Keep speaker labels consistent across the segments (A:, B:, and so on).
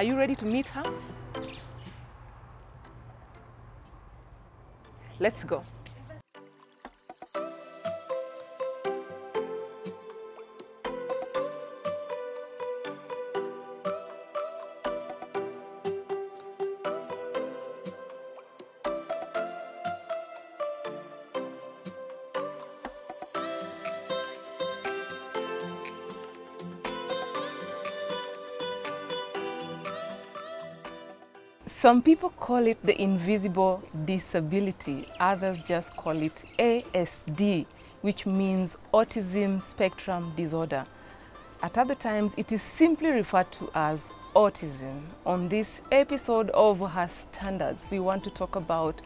A: Are you ready to meet her? Let's go. Some people call it the invisible disability, others just call it ASD, which means autism spectrum disorder. At other times, it is simply referred to as autism. On this episode of Her Standards, we want to talk about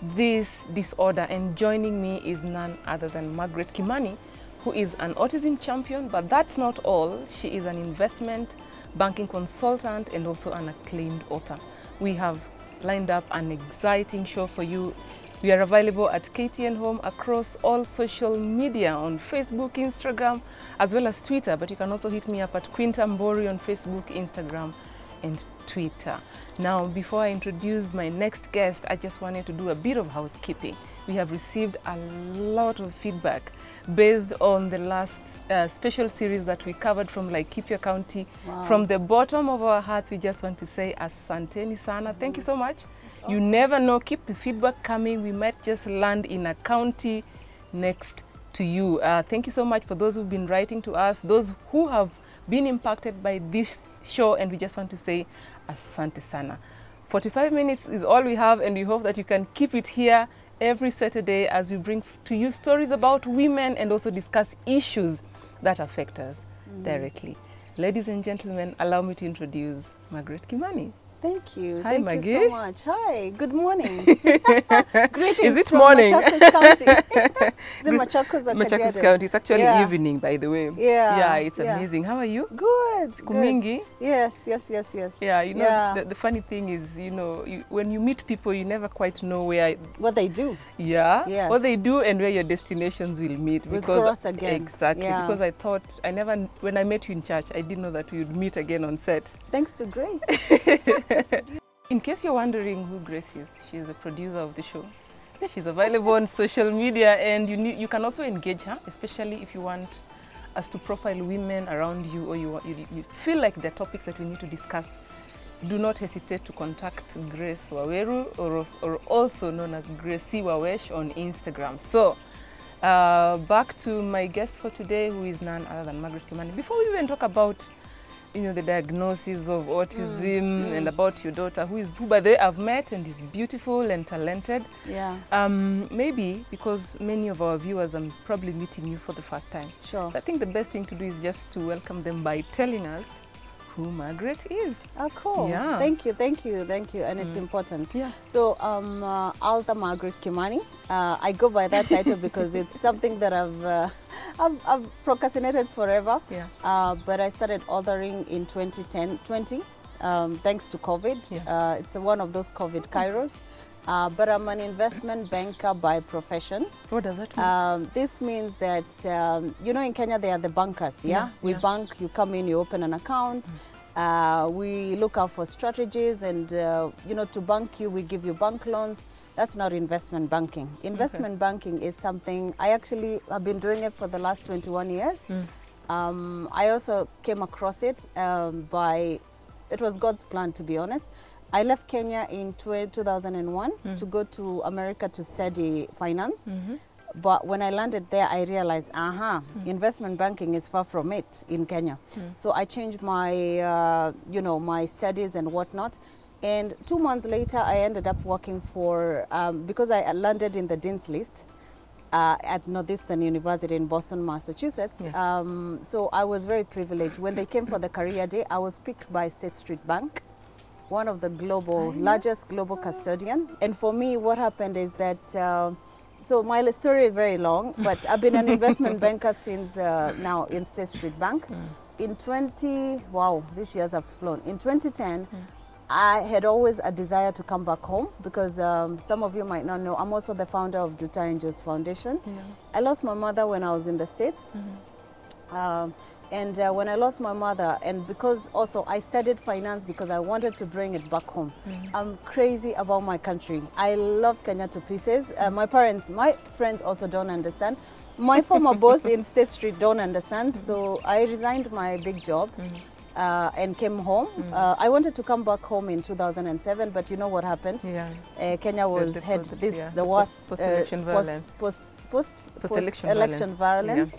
A: this disorder, and joining me is none other than Margaret Kimani, who is an autism champion, but that's not all. She is an investment banking consultant and also an acclaimed author we have lined up an exciting show for you. We are available at KTN Home across all social media on Facebook, Instagram, as well as Twitter. But you can also hit me up at Quinta Mbori on Facebook, Instagram, and Twitter. Now, before I introduce my next guest, I just wanted to do a bit of housekeeping. We have received a lot of feedback based on the last uh, special series that we covered from Laikipia County.
B: Wow.
A: From the bottom of our hearts, we just want to say asanteni sana. Thank you so much. You never know, keep the feedback coming. We might just land in a county next to you. Uh, thank you so much for those who've been writing to us, those who have been impacted by this show, and we just want to say asante sana. 45 minutes is all we have, and we hope that you can keep it here every Saturday as we bring to you stories about women and also discuss issues that affect us mm. directly. Ladies and gentlemen, allow me to introduce Margaret Kimani.
B: Thank you.
A: Hi,
B: Thank
A: Maggie.
B: you so much. Hi. Good morning. Greetings
A: Is it morning?
B: Machakos County. Is it Machakos or
A: Machakos? County. It's actually
B: Yeah.
A: evening, by the way.
B: Yeah,
A: Yeah, it's
B: yeah.
A: amazing. How are you?
B: Good.
A: Siku
B: good.
A: mingi.
B: Yes, yes, yes, yes.
A: Yeah, you know,
B: Yeah.
A: The, the funny thing is, you know, you, when you meet people, you never quite know where,
B: What they do.
A: yeah,
B: Yes.
A: what they do and where your destinations will meet. Because
B: cross again.
A: Exactly.
B: Yeah.
A: Because I thought, I never, when I met you in church, I didn't know that we would meet again on set.
B: Thanks to Grace.
A: In case you're wondering who Grace is, she's a producer of the show. She's available on social media and you, need, you can also engage her, especially if you want us to profile women around you or you, you, you feel like there are topics that we need to discuss. Do not hesitate to contact Grace Waweru or, or also known as Gracie Wawesh on Instagram. So, uh, back to my guest for today, who is none other than Margaret Kimani. Before we even talk about you know the diagnosis of autism and about your daughter who is who by the way I've met and is beautiful and talented.
B: Yeah,
A: um, maybe because many of our viewers are probably meeting you for the first time.
B: Sure.
A: so I think the best thing to do is just to welcome them by telling us who Margaret is
B: Oh, cool.
A: Yeah.
B: Thank you, thank you, thank you. And it's
A: Mm.
B: important.
A: yeah
B: So, um, uh, Alta Margaret Kimani. Uh, I go by that title because it's something that I've, uh, I've, I've procrastinated forever.
A: yeah
B: Uh, but I started authoring in 2010, 20, um, thanks to COVID.
A: Yeah.
B: Uh, it's one of those COVID kairos. Uh, but I'm an investment banker by profession.
A: what does that mean
B: Um, this means that, um, you know, in Kenya, they are the bankers, yeah?
A: Yeah,
B: we
A: yeah.
B: bank, you come in, you open an account. Uh, we look out for strategies and, uh, you know, to bank you, we give you bank loans. That's not investment banking. Investment banking is something, I actually have been doing it for the last 21 years.
A: Mm.
B: Um, I also came across it um, by, it was God's plan to be honest. I left Kenya in tw- 2001
A: Mm.
B: to go to America to study finance.
A: Mhm.
B: But when I landed there, I realized, aha,
A: Mm.
B: investment banking is far from it in Kenya.
A: Mm.
B: So I changed my, uh, you know, my studies and whatnot. And two months later, I ended up working for, um, because I landed in the Dean's List uh, at Northeastern University in Boston, Massachusetts.
A: Yeah.
B: Um, so I was very privileged. When they came for the career day, I was picked by State Street Bank, one of the global, largest global custodian. And for me, what happened is that, uh, so my story is very long, but I've been an investment banker since uh, now in State Street Bank. In 20, wow, these years have flown. In 2010, I had always a desire to come back home because um, some of you might not know, I'm also the founder of Nduta Angels Foundation.
A: Yeah.
B: I lost my mother when I was in the States. Um, And uh, when I lost my mother, and because also I studied finance because I wanted to bring it back home. I'm crazy about my country. I love Kenya to pieces. Uh, my parents, my friends also don't understand. My former boss in State Street don't understand. So I resigned my big job. Uh, and came home. Uh, I wanted to come back home in 2007, but you know what happened?
A: Yeah.
B: Uh, Kenya was
A: the
B: had this
A: yeah,
B: the
A: the
B: worst
A: post- post-election violence.
B: post post post
A: Post-election
B: election
A: violence.
B: violence.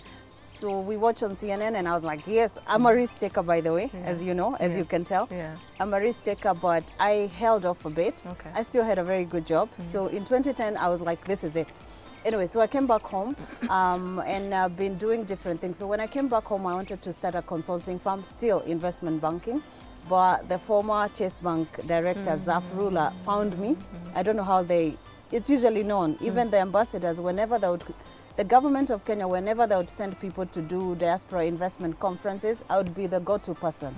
B: So we watched on CNN, and I was like, yes, I'm a risk taker, by the way, as you know, as
A: Yeah.
B: you can tell.
A: Yeah.
B: I'm a risk taker, but I held off a bit.
A: Okay.
B: I still had a very good job. Mm-hmm. So in 2010, I was like, this is it. Anyway, so I came back home um, and I've been doing different things. So when I came back home, I wanted to start a consulting firm, still investment banking. But the former Chase Bank director, mm-hmm. Zaf Rula, found me. Mm-hmm. I don't know how they, it's usually known. Even mm. the ambassadors, whenever they would, the government of Kenya, whenever they would send people to do diaspora investment conferences, I would be the go-to person.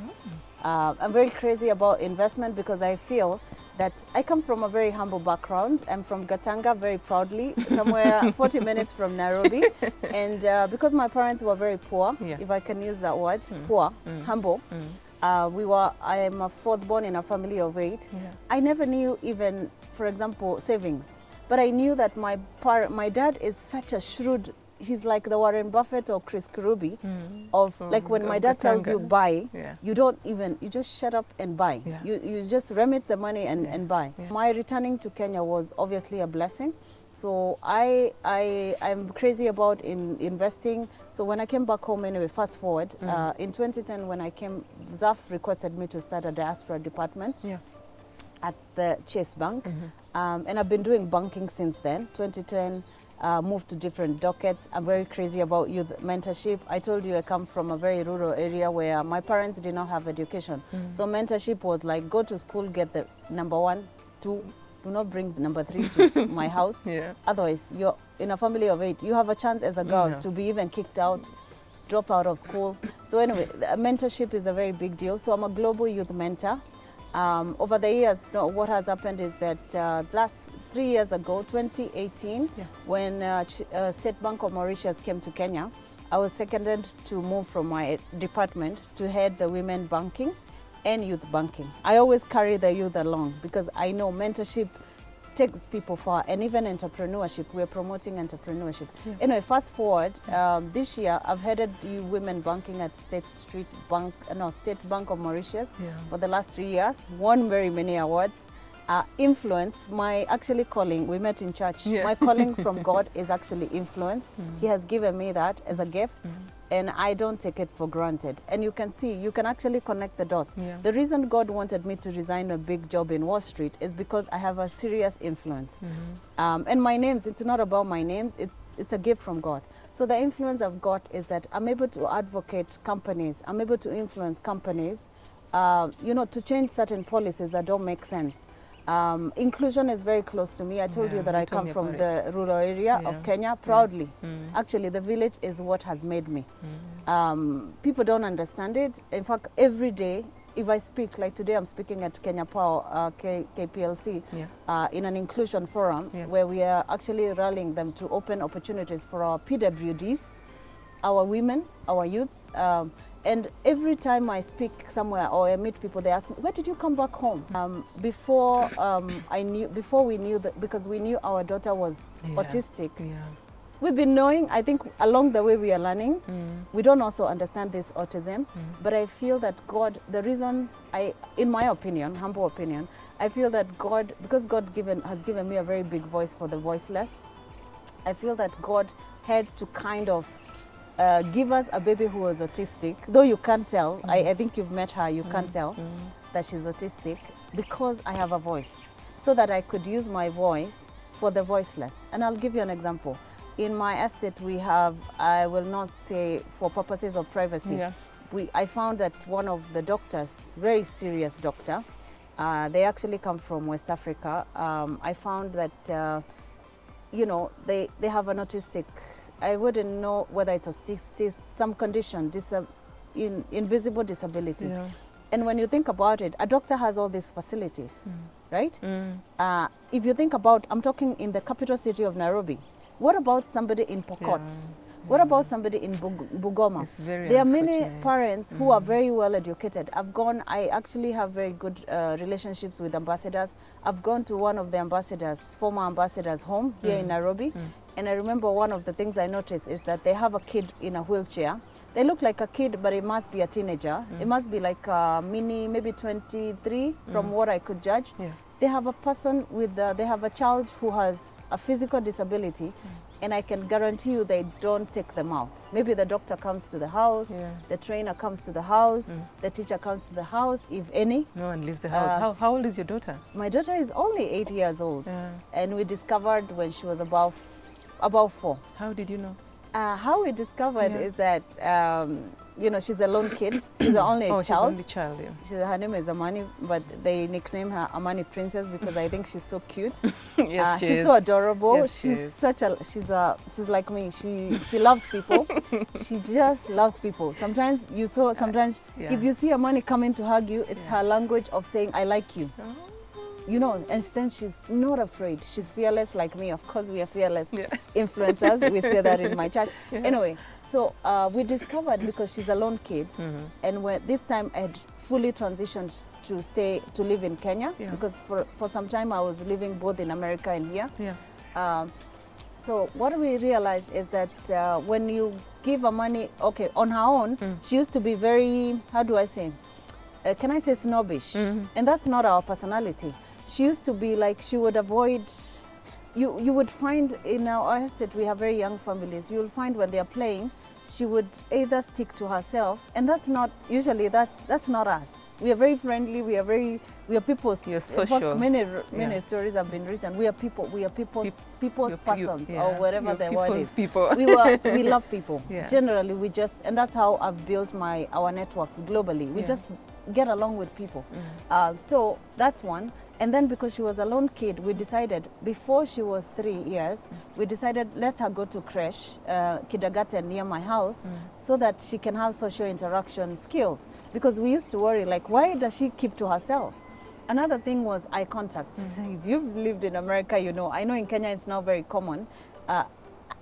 B: Uh, I'm very crazy about investment because I feel that I come from a very humble background. I'm from Gatanga, very proudly, somewhere 40 minutes from Nairobi. And uh, because my parents were very poor,
A: Yeah.
B: if I can use that word, poor, humble, uh, we were, I am a fourth born in a family of eight.
A: Yeah.
B: I never knew even, for example, savings. But I knew that my par- my dad is such a shrewd. He's like the Warren Buffett or Chris Kirubi hmm. of
A: From
B: like when my dad tells you buy,
A: Yeah.
B: you don't even you just shut up and buy.
A: Yeah.
B: You you just remit the money and, and buy.
A: Yeah.
B: My returning to Kenya was obviously a blessing. So I I I'm crazy about in investing. So when I came back home anyway, fast forward hmm. uh, in 2010 when I came, Zaf requested me to start a diaspora department
A: Yeah.
B: at the Chase Bank. Mm-hmm. Um, and I've been doing banking since then. 2010, uh, moved to different dockets. I'm very crazy about youth mentorship. I told you I come from a very rural area where my parents did not have education. So mentorship was like go to school, get the number one, two, do not bring number three to my house.
A: Yeah.
B: Otherwise, you're in a family of eight. You have a chance as a girl
A: Yeah.
B: to be even kicked out, drop out of school. So anyway, mentorship is a very big deal. So I'm a global youth mentor. Um, over the years, no, what has happened is that uh, last three years ago, 2018,
A: Yeah.
B: when uh, uh, State Bank of Mauritius came to Kenya, I was seconded to move from my department to head the women banking and youth banking. I always carry the youth along because I know mentorship takes people far and even entrepreneurship we're promoting entrepreneurship. Anyway fast forward um, this year i've headed you women banking at state street bank no state bank of mauritius
A: Yeah.
B: for the last three years won very many awards uh, influence my actually calling we met in church.
A: Yeah.
B: my calling from god is actually influence. He has given me that as a gift and i don't take it for granted. And you can see you can actually connect the dots.
A: Yeah.
B: the reason god wanted me to resign a big job in wall street is because i have a serious influence. Um, and my names it's not about my names it's it's a gift from god. So the influence i've got is that i'm able to advocate companies i'm able to influence companies uh, you know to change certain policies that don't make sense um, inclusion is very close to me. I told
A: Yeah,
B: you that i come from the rural area
A: Yeah.
B: of kenya proudly.
A: Mm.
B: actually the village is what has made me. Um, people don't understand it. In fact every day if i speak like today i'm speaking at kenya power uh, K- kplc
A: Yeah.
B: uh, in an inclusion forum where we are actually rallying them to open opportunities for our pwds our women our youths um, and every time i speak somewhere or i meet people they ask me where did you come back home um, before um, i knew before we knew that because we knew our daughter was
A: Yeah.
B: autistic
A: Yeah.
B: We've been knowing, I think along the way we are learning,
A: Mm.
B: we don't also understand this autism, but I feel that God, the reason I, in my opinion, humble opinion, I feel that God, because God given, has given me a very big voice for the voiceless, I feel that God had to kind of uh, give us a baby who was autistic, though you can't tell, I, I think you've met her, you can't tell that she's autistic, because I have a voice, so that I could use my voice for the voiceless. And I'll give you an example. In my estate, we have, I will not say for purposes of privacy,
A: Yeah.
B: we, I found that one of the doctors, very serious doctor, uh, they actually come from West Africa. Um, I found that, uh, you know, they, they have an autistic, I wouldn't know whether it's autistic, some condition, dis- in, invisible disability.
A: Yeah.
B: And when you think about it, a doctor has all these facilities, right?
A: Mm.
B: Uh, if you think about, I'm talking in the capital city of Nairobi. What about somebody in Pokot?
A: Yeah.
B: What about somebody in
A: Bungoma?
B: There are many parents who are very well educated. I've gone, I actually have very good uh, relationships with ambassadors. I've gone to one of the ambassadors, former ambassadors' home here in Nairobi. And I remember one of the things I noticed is that they have a kid in a wheelchair. They look like a kid, but it must be a teenager. It must be like a mini, maybe 23 from what I could judge.
A: Yeah.
B: They have a person with, uh, they have a child who has a physical disability, and I can guarantee you they don't take them out. Maybe the doctor comes to the house,
A: Yeah.
B: the trainer comes to the house, the teacher comes to the house, if any.
A: No one leaves the house.
B: Uh,
A: how, how old is your daughter?
B: My daughter is only eight years old,
A: Yeah.
B: and we discovered when she was about about four.
A: How did you know?
B: Uh, how we discovered
A: Yeah.
B: is that um, you know she's a lone kid. She's the only
A: oh, she's
B: child.
A: only child. Yeah.
B: She's, her name is Amani, but they nickname her Amani Princess because I think she's so cute.
A: yes,
B: Uh,
A: she
B: she's
A: is.
B: so adorable.
A: Yes, she
B: she's
A: is.
B: such a she's a she's like me. She she loves people. she just loves people. Sometimes you saw sometimes
A: yeah.
B: if you see Amani coming to hug you, it's
A: Yeah.
B: her language of saying I like you.
A: Oh.
B: You know, and then she's not afraid. She's fearless like me. Of course, we are fearless
A: Yeah.
B: influencers. we say that in my church. Anyway, so uh, we discovered because she's a lone kid,
A: Mhm.
B: and when this time I had fully transitioned to stay to live in Kenya
A: Yeah.
B: because for for some time I was living both in America and here.
A: Yeah.
B: Um, so what we realized is that uh, when you give her money, okay, on her own,
A: Mm.
B: she used to be very, how do I say, uh, can I say snobbish?
A: Mhm.
B: And that's not our personality. She used to be like, she would avoid, you, you would find in our estate, we have very young families, you will find when they are playing, she would either stick to herself, and that's not, usually that's, that's not us. We are very friendly, we are very, we are people's,
A: You're social.
B: many, many
A: Yeah.
B: stories have been written. We are people, we are people's,
A: Peop-
B: people's
A: You're- you-
B: persons,
A: yeah,
B: or whatever
A: you're
B: the word is
A: people.
B: we were we love people
A: Yeah.
B: generally we just and that's how i've built my our networks globally we just get along with people
A: Mm.
B: uh, so that's one and then because she was a lone kid we decided before she was three years we decided let her go to creche uh, kindergarten near my house so that she can have social interaction skills because we used to worry like why does she keep to herself Another thing was eye contact. If you've lived in America, you know. I know in Kenya it's now very common. Uh,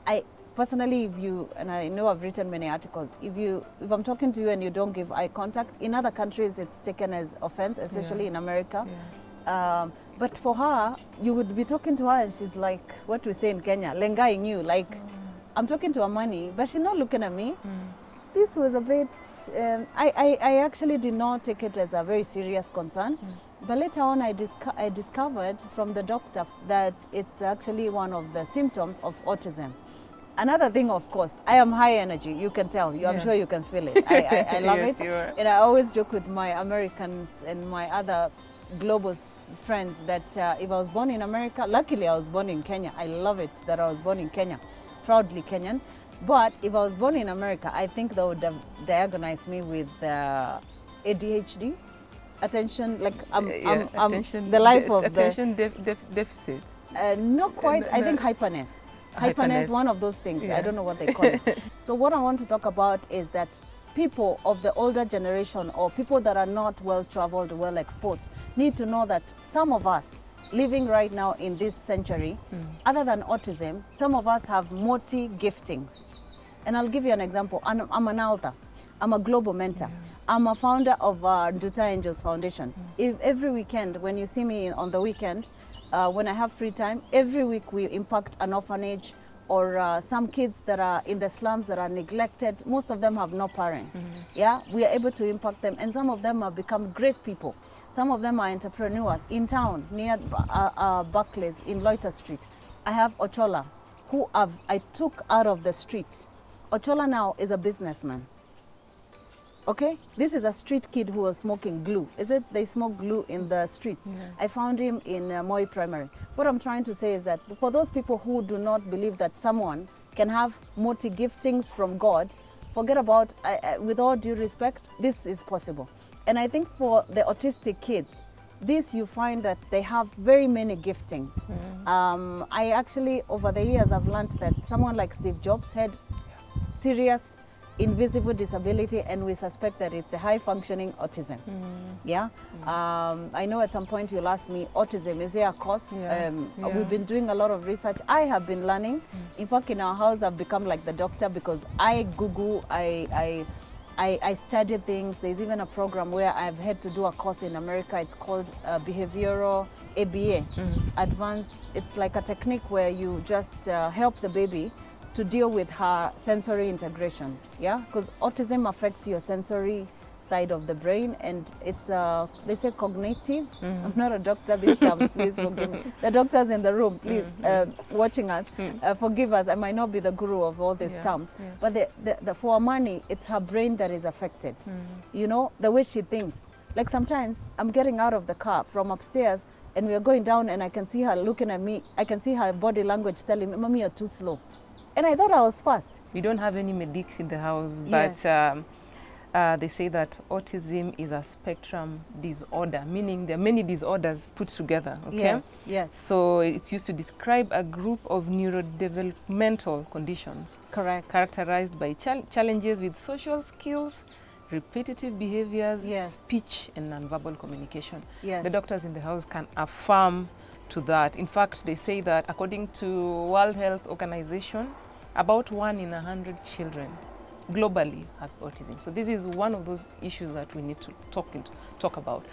B: I personally, if you and I know I've written many articles. If you, if I'm talking to you and you don't give eye contact, in other countries it's taken as offense, especially
A: Yeah.
B: in America.
A: Yeah.
B: Um, but for her, you would be talking to her and she's like, what we say in Kenya, lengaing you. Like, I'm talking to Amani, but she's not looking at me. This was a bit, um, I, I, I actually did not take it as a very serious concern. But later on, I, disco- I discovered from the doctor that it's actually one of the symptoms of autism. Another thing, of course, I am high energy. You can tell. You, I'm
A: Yeah.
B: sure you can feel it. I, I, I love
A: Yes,
B: it.
A: you are.
B: And I always joke with my Americans and my other global friends that uh, if I was born in America, luckily I was born in Kenya. I love it that I was born in Kenya, proudly Kenyan. But if I was born in America, I think they would have diagnosed me with uh, ADHD, attention, like I'm,
A: Uh,
B: I'm,
A: yeah,
B: I'm
A: attention,
B: the life of
A: attention def- def- deficit.
B: uh, not quite, I
A: no.
B: think hyperness. Hyperness,
A: Hyperness.
B: one of those things. I don't know what they call it. so what I want to talk about is that people of the older generation or people that are not well traveled, well exposed, need to know that some of us living right now in this century, other than autism, some of us have multi giftings. And I'll give you an example. I'm, I'm an altar. I'm a global mentor. I'm a founder of uh, Nduta Angels Foundation. If every weekend, when you see me on the weekend, uh, when I have free time, every week we impact an orphanage or uh, some kids that are in the slums that are neglected. Most of them have no parents. Yeah, we are able to impact them, and some of them have become great people. Some of them are entrepreneurs in town near uh, uh, Barclays in Loita Street. I have Ochola, who I've, I took out of the street. Ochola now is a businessman. Okay, this is a street kid who was smoking glue. Is it they smoke glue in the street? I found him in uh, Moi Primary. What I'm trying to say is that for those people who do not believe that someone can have multi giftings from God, forget about. I, I, with all due respect, this is possible. And I think for the autistic kids, this you find that they have very many giftings. Um, I actually, over the years, I've learned that someone like Steve Jobs had serious invisible disability and we suspect that it's a high functioning autism. Yeah. Um, I know at some point you'll ask me, autism, is there a cause?
A: Yeah,
B: Um,
A: yeah.
B: We've been doing a lot of research. I have been learning. In fact, in our house, I've become like the doctor because I Google, I, I, I, I study things. There's even a program where I've had to do a course in America. It's called uh, Behavioral ABA, Advanced. It's like a technique where you just uh, help the baby to deal with her sensory integration. Yeah, because autism affects your sensory side of the brain and it's uh, they say cognitive. I'm not a doctor these terms please forgive me. The doctors in the room please uh, watching us. Uh, forgive us i might not be the guru of all these
A: Yeah,
B: terms
A: yeah.
B: but the, the, the, for Amani it's her brain that is affected. You know the way she thinks. Like sometimes i'm getting out of the car from upstairs and we are going down and i can see her looking at me i can see her body language telling me mommy you're too slow and i thought i was first.
A: We don't have any medics in the house, but um, uh, they say that autism is a spectrum disorder, meaning there are many disorders put together. Okay.
B: yes yes
A: So it's used to describe a group of neurodevelopmental conditions
B: correct
A: characterized by chal- challenges with social skills, repetitive behaviors,
B: Yes.
A: speech, and nonverbal communication.
B: yes
A: The doctors in the house can affirm to that. In fact, they say that according to World Health Organization, about one in a hundred children globally has autism. So this is one of those issues that we need to talk into, talk about.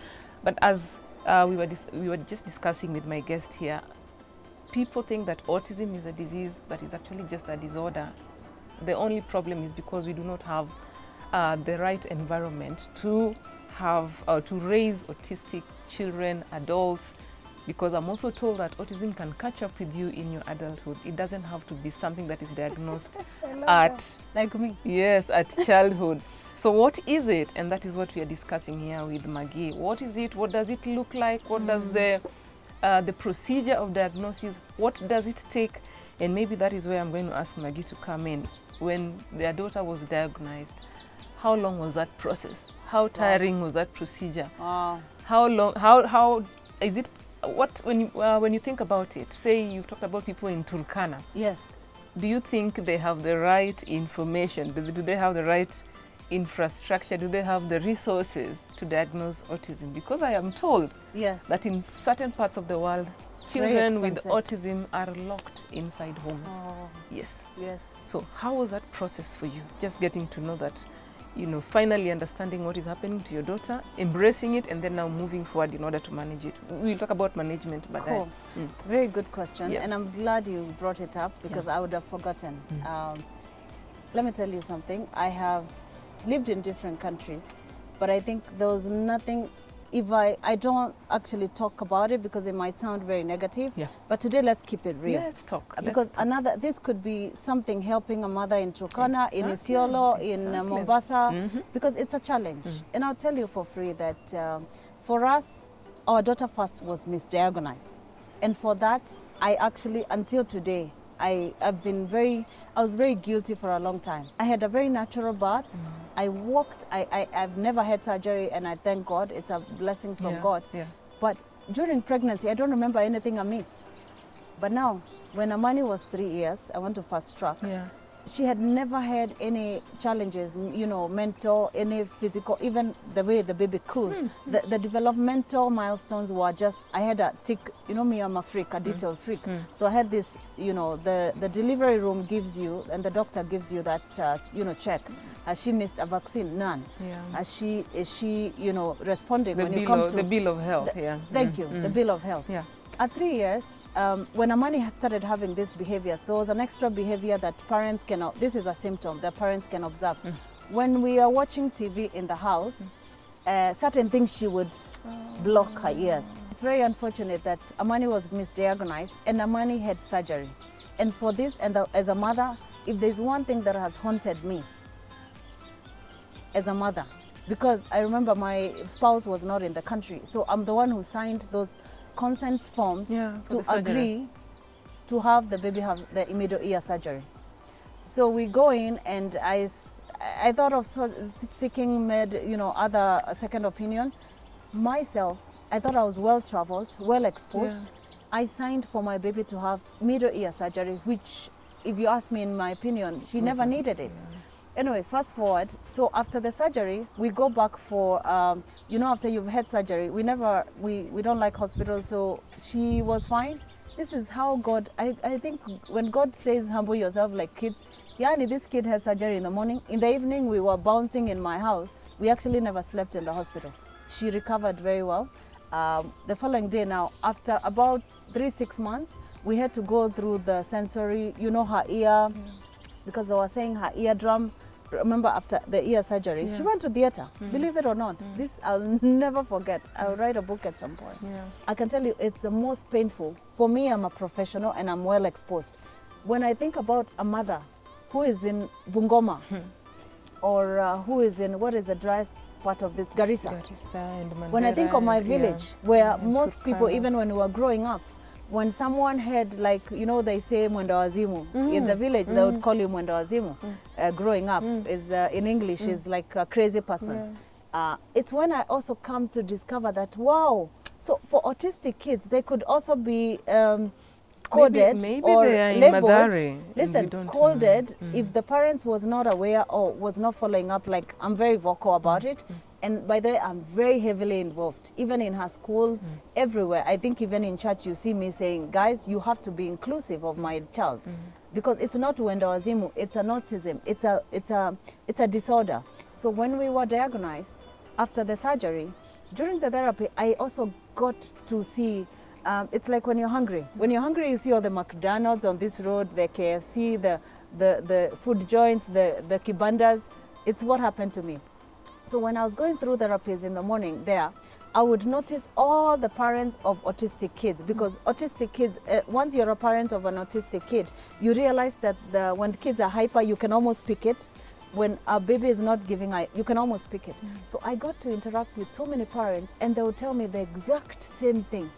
A: But as uh, we were we were just discussing with my guest here, people think that autism is a disease, but it's actually just a disorder. The only problem is because we do not have uh, the right environment to have uh, to raise autistic children, adults. Because I'm also told that autism can catch up with you in your adulthood. It doesn't have to be something that is diagnosed at
B: like me
A: Yes, at childhood. So what is it? And that is what we are discussing here with Maggie. What is it? What does it look like? What does the uh, the procedure of diagnosis? What does it take? And maybe that is where I'm going to ask Maggie to come in. When their daughter was diagnosed, how long was that process? How tiring was that procedure?
B: wow
A: How long? How how is it? What when you uh, when you think about it? Say you've talked about people in Turkana
B: yes
A: do you think they have the right information? Do, do they have the right infrastructure? Do they have the resources to diagnose autism? Because I am told
B: yes
A: that in certain parts of the world, children with autism are locked inside homes.
B: oh
A: Yes.
B: yes
A: So how was that process for you? Just getting to know that, you know, finally understanding what is happening to your daughter, embracing it, and then now moving forward in order to manage it. We'll talk about management, but I-
B: Cool.
A: Mm.
B: Very good question,
A: Yeah.
B: and I'm glad you brought it up because I would have forgotten.
A: Mm.
B: Um, let me tell you something. I have lived in different countries, but I think there was nothing. If I, I don't actually talk about it because it might sound very negative.
A: Yeah.
B: But today, let's keep it real.
A: let's talk. Let's
B: Because
A: talk.
B: another, this could be something helping a mother in Turkana, in
A: Exactly,
B: in uh,
A: exactly.
B: Mombasa,
A: Mhm.
B: because it's a challenge. And I'll tell you for free that um, for us, our daughter first was misdiagnosed. And for that, I actually, until today, I have been very, I was very guilty for a long time. I had a very natural birth. I walked, I, I, I've never had surgery, and I thank God. It's a blessing from
A: Yeah,
B: God.
A: Yeah.
B: But during pregnancy, I don't remember anything amiss. But now, when Amani was three years, I went to fast track.
A: Yeah.
B: She had never had any challenges, you know, mental, any physical, even the way the baby cools. The, the developmental milestones were just, I had a tick, you know me, I'm a freak, a detail freak. So I had this, you know, the, the delivery room gives you, and the doctor gives you that, uh, you know, check. Has she missed a vaccine? None.
A: Yeah.
B: Has she, is she, you know, responding
A: the
B: when you come
A: of,
B: to
A: the bill of health,
B: the-
A: yeah.
B: Thank
A: Mm,
B: you.
A: mm.
B: The bill of health.
A: Yeah.
B: At three years, um, when Amani has started having these behaviors, there was an extra behavior that parents can. This is a symptom that parents can observe.
A: Mm.
B: When we are watching TV in the house, uh, certain things she would block her ears. It's very unfortunate that Amani was misdiagnosed and Amani had surgery. And for this, and the, as a mother, if there's one thing that has haunted me as a mother because I remember my spouse was not in the country. So I'm the one who signed those consent forms
A: Yeah,
B: to agree to have the baby have the middle ear surgery. So we go in and I, I thought of seeking med, you know, other a second opinion. Myself, I thought I was well traveled, well exposed. I signed for my baby to have middle ear surgery, which, if you ask me in my opinion, she never needed it. Anyway, fast forward. So after the surgery, we go back for, um, you know, after you've had surgery, we never, we, we don't like hospitals. So she was fine. This is how God, I, I think when God says humble yourself like kids, Yani, this kid has surgery in the morning. In the evening, we were bouncing in my house. We actually never slept in the hospital. She recovered very well. Um, the following day now, after about three, six months, we had to go through the sensory, you know, her ear, because they were saying her eardrum. Remember, after the ear surgery, she went to theater. Mm. Believe it or not, mm. this I'll never forget. I'll write a book at some point.
A: Yeah.
B: I can tell you, it's the most painful. For me, I'm a professional and I'm well exposed. When I think about a mother who is in Bungoma hmm. or uh, who is in what is the driest part of this, Garissa.
A: Garissa
B: When I think of my
A: and- yeah.
B: village, where
A: Yeah,
B: most people, even when we were growing up, when someone had like, you know, they say mwendo wazimu. In the village, they would call you mwendo wazimu. Uh, growing up is uh, in English is like a crazy person. Uh, it's when I also come to discover that, wow, so for autistic kids, they could also be um, coded
A: maybe
B: or
A: are in
B: labeled. Listen, coded if the parents was not aware or was not following up. Like I'm very vocal about it, and by the way, I'm very heavily involved, even in her school, everywhere. I think even in church, you see me saying, guys, you have to be inclusive of my child, because it's not wendawazimu, it's an autism, it's a it's a it's a disorder. So when we were diagnosed after the surgery, during the therapy, I also got to see. Um, it's like when you're hungry. When you're hungry, you see all the McDonald's on this road, the KFC, the the, the food joints, the the kibandas. It's what happened to me. So when I was going through therapies in the morning there, I would notice all the parents of autistic kids because autistic kids, uh, once you're a parent of an autistic kid, you realize that the, when kids are hyper, you can almost pick it. When a baby is not giving, eye, you can almost pick it. So I got to interact with so many parents and they would tell me the exact same thing.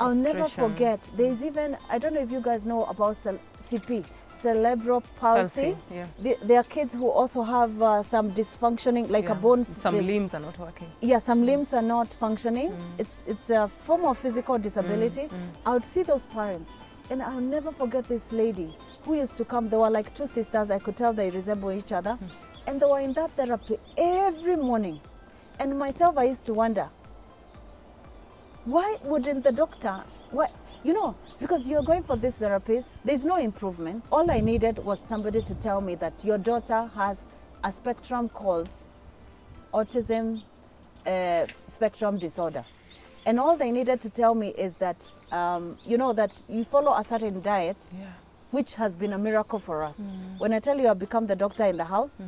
B: I'll never forget. There's even, I don't know if you guys know about CP, cerebral palsy.
A: Palsy, yeah.
B: The- There are kids who also have uh, some dysfunctioning, like a bone.
A: Some limbs are not working.
B: Yeah, some mm. limbs are not functioning. Mm. It's it's a form of physical mm, disability. I would see those parents, and I'll never forget this lady who used to come. They were like two sisters. I could tell they resemble each other, and they were in that therapy every morning. And myself, I used to wonder, why wouldn't the doctor what you know because you're going for this therapist there's no improvement all i needed was somebody to tell me that your daughter has a spectrum called autism uh, spectrum disorder and all they needed to tell me is that um, you know that you follow a certain diet
A: Yeah.
B: which has been a miracle for us. When I tell you I've become the doctor in the house,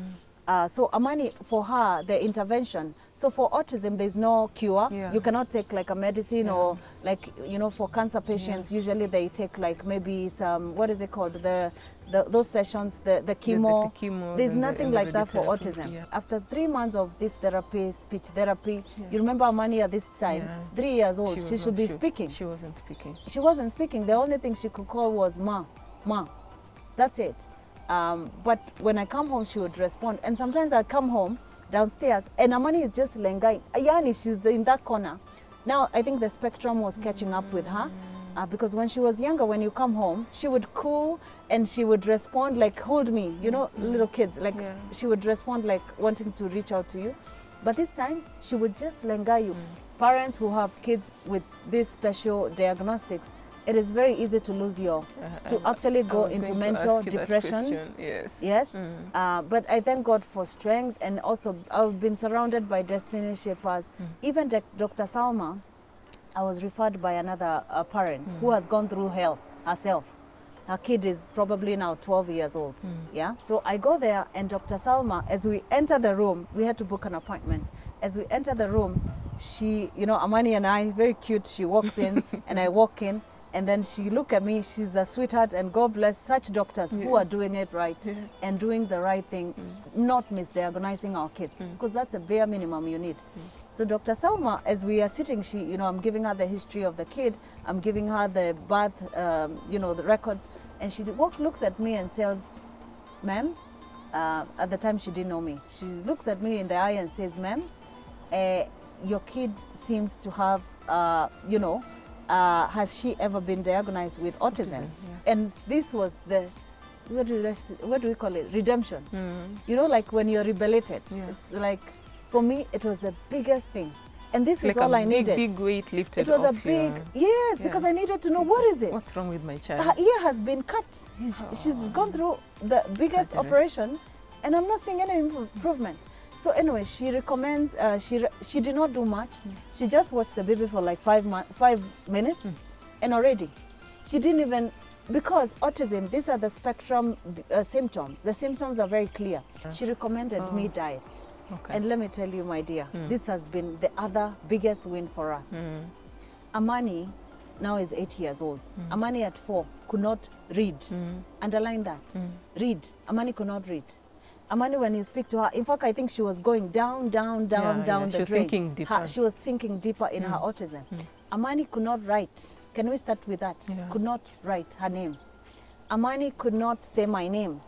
B: uh, so Amani, for her, the intervention. So for autism, there's no cure.
A: Yeah.
B: You cannot take like a medicine
A: Yeah.
B: or like, you know, for cancer patients, usually they take like maybe some, what is it called? The, the those sessions, the, the chemo.
A: the chemos
B: there's
A: and the-
B: nothing
A: the
B: like that for autism.
A: yeah.
B: After three months of this therapy, speech therapy,
A: Yeah.
B: you remember Amani at this time,
A: Yeah.
B: three years old, she,
A: was
B: should be
A: she-
B: speaking
A: She wasn't speaking.
B: she wasn't speaking. The only thing she could call was ma, ma. That's it. Um, but when I come home, she would respond. And sometimes I come home downstairs and Amani is just lengai. Yani, she's in that corner. Now I think the spectrum was catching up with her. Uh, because when she was younger, when you come home, she would coo and she would respond like, hold me, you know, little kids, like
A: Yeah.
B: she would respond like wanting to reach out to you. But this time, she would just lenga you. Parents who have kids with these special diagnostics, it is very easy to lose your,
A: Uh,
B: to actually go into mental
A: ask you that
B: depression.
A: Yes.
B: Yes.
A: Mm.
B: Uh, but I thank God for strength and also I've been surrounded by destiny shapers. Even doc- Dr. Salma, I was referred by another uh, parent who has gone through hell herself. Her kid is probably now 12 years old. Yeah. So I go there and Dr. Salma, as we enter the room, we had to book an appointment. As we enter the room, she, you know, Amani and I, very cute, she walks in and I walk in and then she look at me, she's a sweetheart and God bless such doctors who are doing it right
A: Yeah.
B: and doing the right thing, not misdiagnosing our kids, because that's a bare minimum you need. So Dr. Salma, as we are sitting, she, you know, I'm giving her the history of the kid, I'm giving her the birth, um, you know, the records, and she walk, looks at me and tells, ma'am, uh, at the time she didn't know me, she looks at me in the eye and says, ma'am, uh, your kid seems to have, uh, you know, uh, has she ever been diagnosed with autism?
A: Autism, yeah.
B: And this was the what do, you, what do we call it? Redemption.
A: Mm.
B: You know, like when you're rebelated.
A: Yeah.
B: It's like, for me, it was the biggest thing. And this
A: It's
B: is
A: like
B: all I
A: big,
B: needed.
A: big weight lifted
B: it was a big,
A: your-
B: yes,
A: Yeah.
B: because I needed to know what is it?
A: What's wrong with my child?
B: Her ear has been cut. He's- She's gone through the biggest operation, and I'm not seeing any improvement. So anyway, she recommends. Uh, she she did not do much. She just watched the baby for like five five minutes, and already, she didn't even because autism. These are the spectrum uh, symptoms. The symptoms are very clear. She recommended me diet.
A: Okay.
B: And let me tell you, my dear, this has been the other biggest win for us.
A: Mm.
B: Amani now is eight years old. Amani at four could not read.
A: Mm.
B: Underline that. Read. Amani could not read. Amani, when you speak to her, in fact, I think she was going down, down, down,
A: Yeah,
B: down
A: yeah,
B: the
A: she was
B: drain.
A: sinking
B: Her- she was sinking deeper in her mm. autism. Mm. Amani could not write. Can we start with that?
A: Yeah.
B: Could not write her name. Amani could not say my name.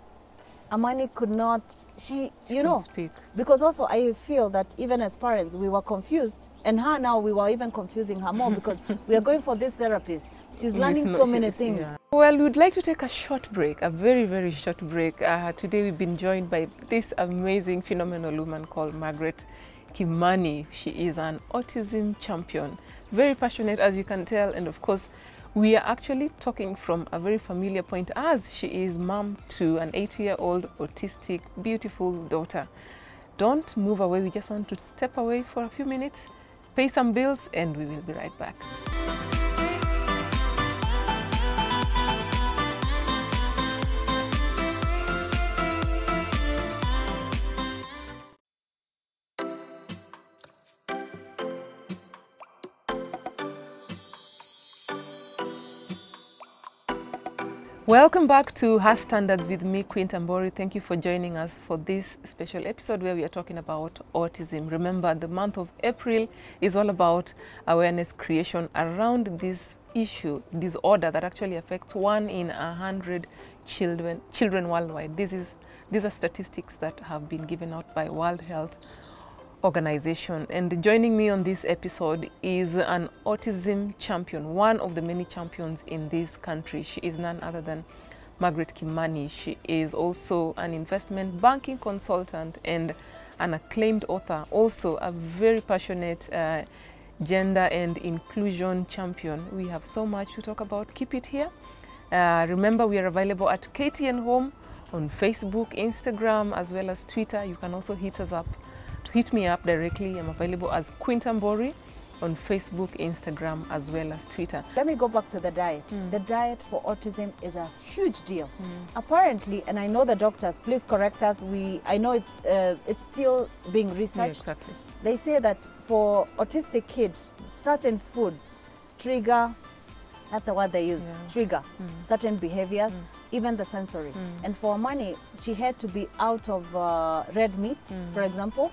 B: Amani could not, she,
A: She
B: you know,
A: speak.
B: because also I feel that even as parents, we were confused. And her now, we were even confusing her more because we are going for this therapist. She's learning
A: It's
B: so many things.
A: yeah. Well, we'd like to take a short break, a very, very short break. Uh, today we've been joined by this amazing, phenomenal woman called Margaret Kimani. She is an autism champion, very passionate, as you can tell, and of course, we are actually talking from a very familiar point as she is mom to an 80-year-old autistic, beautiful daughter. Don't move away. We just want to step away for a few minutes, pay some bills, and we will be right back. Welcome back to Her Standards with me, Quinta Mbori. Thank you for joining us for this special episode where we are talking about autism. Remember, the month of April is all about awareness creation around this issue, disorder that actually affects one in a hundred children children worldwide. This is these are statistics that have been given out by World Health organization. And joining me on this episode is an autism champion, one of the many champions in this country. She is none other than Margaret Kimani. She is also an investment banking consultant and an acclaimed author, also a very passionate uh, gender and inclusion champion. We have so much to talk about. Keep it here. Uh, remember, we are available at KTN Home on Facebook, Instagram, as well as Twitter. You can also hit us up hit me up directly. I'm available as Quinta Mbori on Facebook, Instagram, as well as Twitter.
B: Let me go back to the diet.
A: Hmm.
B: The diet for autism is a huge deal. Apparently, and I know the doctors, please correct us. We, I know it's uh, it's still being
A: Yeah,
B: researched.
A: exactly.
B: They say that for autistic kids, certain foods trigger. That's a word they use.
A: Yeah.
B: Trigger
A: Mm.
B: certain behaviors,
A: Mm.
B: even the sensory.
A: Mm.
B: And for Amani, she had to be out of uh, red meat,
A: Mm.
B: for example.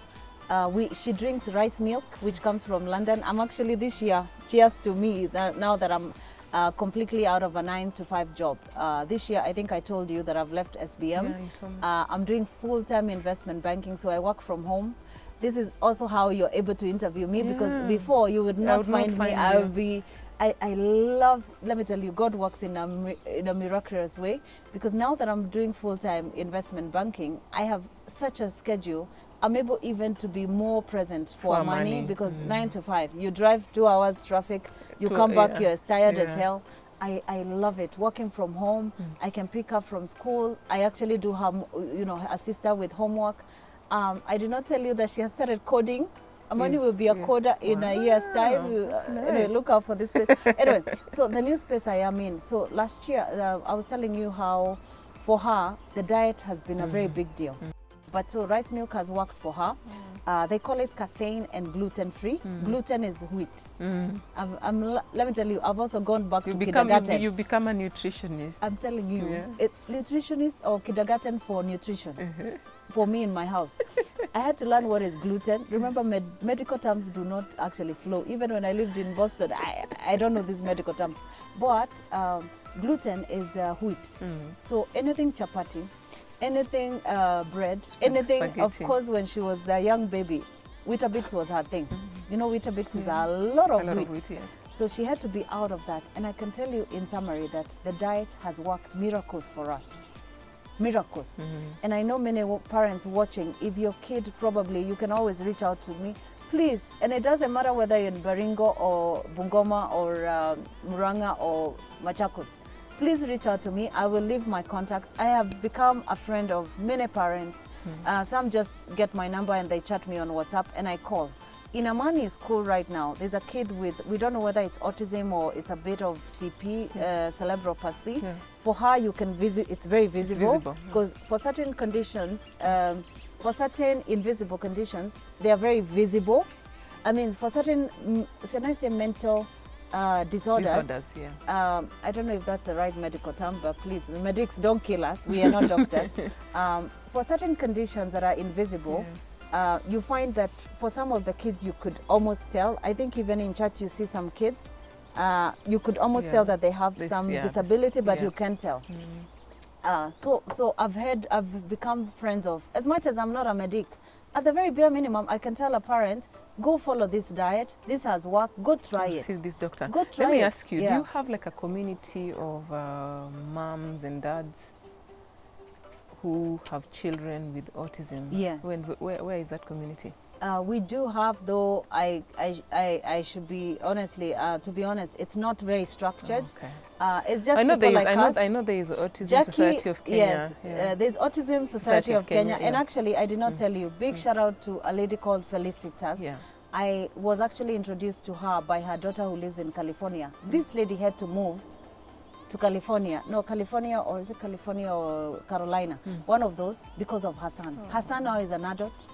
B: Uh, we, she drinks rice milk, which comes from London. I'm actually this year, cheers to me, that now that I'm uh, completely out of a nine to five job. Uh, this year, I think I told you that I've left SBM.
A: Yeah, you.
B: Uh, I'm doing full-time investment banking, so I work from home. This is also how you're able to interview me because before you would not
A: would not
B: find me.
A: find
B: I
A: you.
B: would be. I, I love. Let me tell you, God works in a in a miraculous way because now that I'm doing full-time investment banking, I have such a schedule. I'm able even to be more present for,
A: For
B: money,
A: money.
B: because
A: Mm.
B: nine to five, you drive two hours traffic, you
A: Two-
B: come back,
A: yeah.
B: you're as tired as hell. I, I love it. Working from home,
A: Mm.
B: I can pick up from school. I actually do have, you know, assist her with homework. Um, I did not tell you that she has started coding. Amani
A: Yeah,
B: will be a
A: yeah.
B: coder in a year's time. Uh, Anyway, look out for this space. anyway, so the new space I am in. So last year, uh, I was telling you how, for her, the diet has been a very
A: Mm.
B: big deal. But so rice milk has worked for her. Uh, they call it casein and gluten free.
A: Mm.
B: Gluten is wheat.
A: Mm.
B: I'm, I'm, let me tell you, I've also gone back
A: You
B: to
A: become you,
B: kindergarten.
A: you become a nutritionist.
B: I'm telling you,
A: Yeah.
B: it, nutritionist or kindergarten for nutrition
A: Uh-huh.
B: for me in my house. I had to learn what is gluten. Remember, med medical terms do not actually flow. Even when I lived in Boston, I, I don't know these medical terms. But um, gluten is uh, wheat.
A: Mm.
B: So anything chapati, anything uh, bread, anything, of course, when she was a young baby, Weetabix was her thing. You know, Weetabix is a lot of
A: a lot
B: wheat.
A: of wheat, yes.
B: So she had to be out of that. And I can tell you in summary that the diet has worked miracles for us. miracles. And I know many parents watching, if your kid probably, you can always reach out to me, please. And it doesn't matter whether you're in Baringo or Bungoma or um, Muranga or Machakos. Please reach out to me. I will leave my contact. I have become a friend of many parents. Uh, some just get my number and they chat me on WhatsApp and I call. In Amani school right now, there's a kid with, we don't know whether it's autism or it's a bit of CP, uh, cerebral palsy.
A: Yeah.
B: For her, you can visit, it's very visible.
A: visible, yeah.
B: Because for certain conditions, um, for certain invisible conditions, they are very visible. I mean, for certain, mm, should I say mental uh, disorders,
A: Disorders, yeah.
B: um, I don't know if that's the right medical term, but please, medics, don't kill us. We are not doctors. Um, for certain conditions that are invisible, uh, you find that for some of the kids, you could almost tell. I think even in church, you see some kids, uh, you could almost
A: Yeah.
B: tell that they have
A: This-
B: some
A: yeah,
B: disability, but
A: yeah.
B: you can't tell. Uh, so, so I've had, I've become friends of. As much as I'm not a medic, at the very bare minimum, I can tell a parent, go follow this diet. This has worked. Go try it.
A: See this doctor.
B: Go try
A: Let me
B: it.
A: ask you, do you have like a community of uh, moms and dads who have children with autism?
B: Yes.
A: When, where, where is that community?
B: Uh, we do have, though. I, I, I, I should be honestly, uh, to be honest, it's not very structured.
A: Okay.
B: Uh, it's just
A: I know
B: people
A: is.
B: like
A: I know.
B: us.
A: I know there is Autism
B: Jackie,
A: Society of Kenya.
B: yes,
A: yeah.
B: uh, there's Autism Society, of, Kenya, and
A: yeah.
B: actually, I did not tell you. Big shout out to a lady called Felicitas.
A: yeah.
B: I was actually introduced to her by her daughter who lives in California. This lady had to move to California. No, California, or is it California or Carolina? One of those because of her son. Her son now is an adult.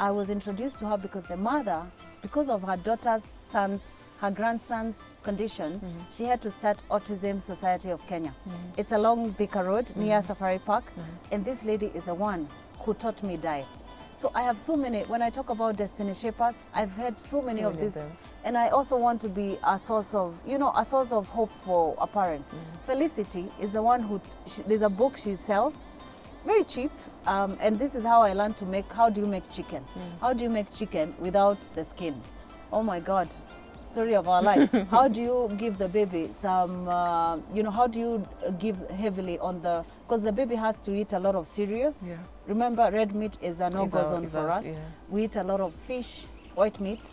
B: I was introduced to her because the mother, because of her daughter's son's, her grandson's condition, mm-hmm. she had to start Autism Society of Kenya. Mm-hmm. It's along Thika Road near mm-hmm. Safari Park, and this lady is the one who taught me diet. So I have so many, when I talk about Destiny Shapers, I've had so many
A: So
B: of these. And I also want to be a source of, you know, a source of hope for a parent. Felicity is the one who, she, there's a book she sells, very cheap. Um, and this is how I learned to make, how do you make chicken? How do you make chicken without the skin? Oh my God, story of our life. how do you give the baby some, uh, you know, how do you give heavily on the, because the baby has to eat a lot of cereals.
A: Yeah.
B: Remember, red meat is a no-go zone for
A: out,
B: us.
A: yeah.
B: We eat a lot of fish, white meat,